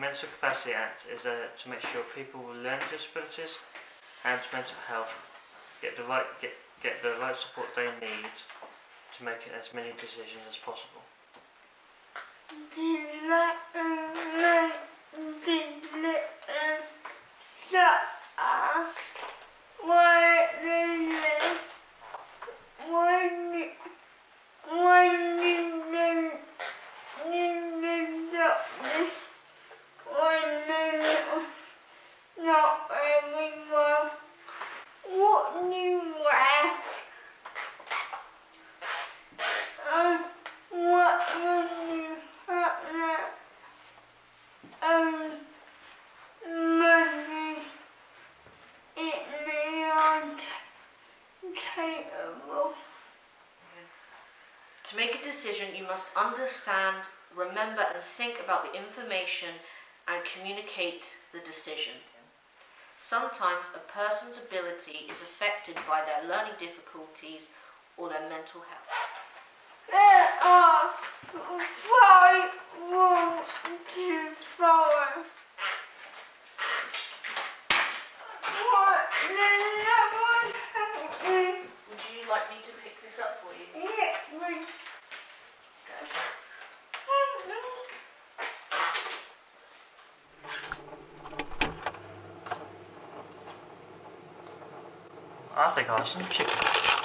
Mental Capacity Act is there to make sure people with learning disabilities and mental health get the right get get the right support they need to make as many decisions as possible. To make a decision, you must understand, remember, and think about the information and communicate the decision. Sometimes a person's ability is affected by their learning difficulties or their mental health. I have some chicken.